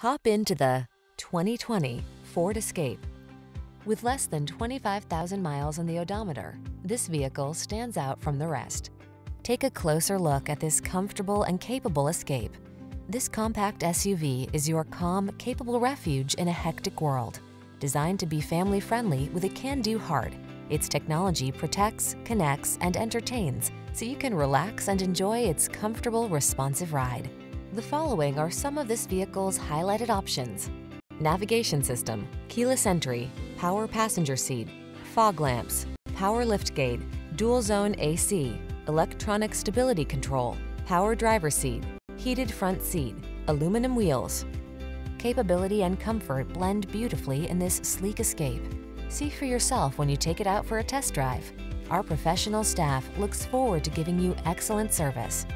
Hop into the 2020 Ford Escape. With less than 25,000 miles on the odometer, this vehicle stands out from the rest. Take a closer look at this comfortable and capable Escape. This compact SUV is your calm, capable refuge in a hectic world. Designed to be family-friendly with a can-do heart, its technology protects, connects, and entertains, so you can relax and enjoy its comfortable, responsive ride. The following are some of this vehicle's highlighted options. Navigation system, keyless entry, power passenger seat, fog lamps, power liftgate, dual zone AC, electronic stability control, power driver seat, heated front seat, aluminum wheels. Capability and comfort blend beautifully in this sleek escape. See for yourself when you take it out for a test drive. Our professional staff looks forward to giving you excellent service.